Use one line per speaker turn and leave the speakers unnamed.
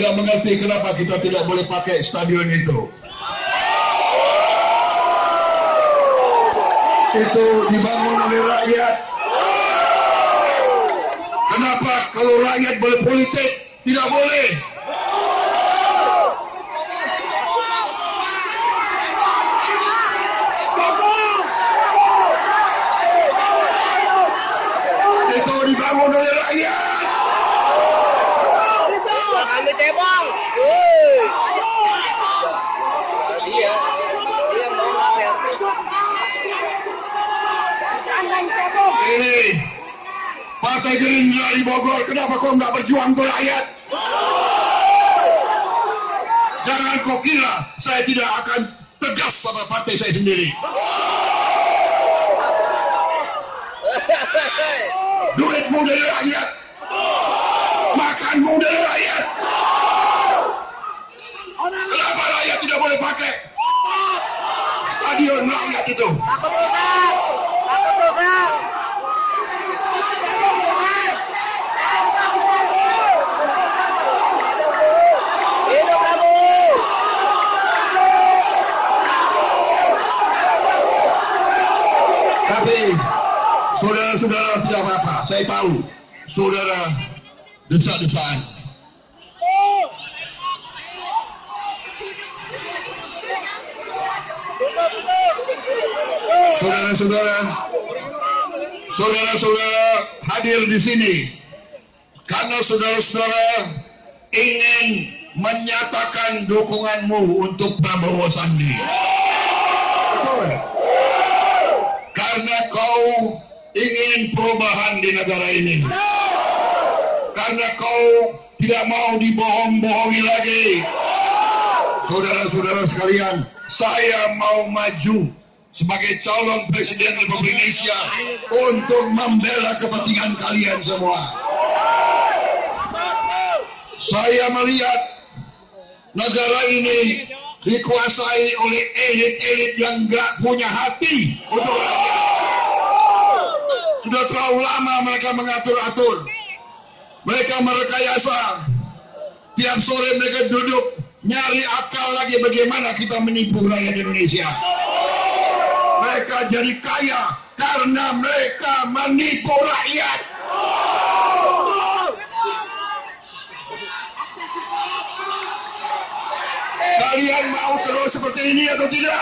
tidak mengerti kenapa kita tidak boleh pakai stadion itu. Itu dibangun oleh rakyat. Kenapa kalau rakyat boleh politik tidak boleh? Itu dibangun oleh rakyat.
Kami tebang. Woi. Dia. Dia mau ngapain?
Ini Partai Gerindra di Bogor, kenapa kau nggak berjuang untuk rakyat? Jangan kau kira saya tidak akan tegas sama partai saya sendiri. Duitmu dari rakyat, dari rakyat. Kenapa rakyat tidak boleh pakai stadion rakyat itu?
Takut rusak. Takut rusak.
Tapi saudara-saudara tidak apa-apa. Saya tahu saudara desak-desakan. Saudara-saudara, saudara-saudara hadir di sini karena saudara-saudara ingin menyatakan dukunganmu untuk Prabowo Sandi. Karena kau ingin perubahan di negara ini. Karena kau tidak mau dibohong-bohongi lagi. Saudara-saudara sekalian, saya mau maju sebagai calon presiden Republik Indonesia untuk membela kepentingan kalian semua. Saya melihat negara ini dikuasai oleh elit-elit yang nggak punya hati untuk rakyat. Sudah terlalu lama mereka mengatur-atur. Mereka merekayasa. Tiap sore mereka duduk nyari akal lagi bagaimana kita menipu rakyat Indonesia. Mereka jadi kaya karena mereka menipu rakyat. Kalian mau terus seperti ini atau tidak?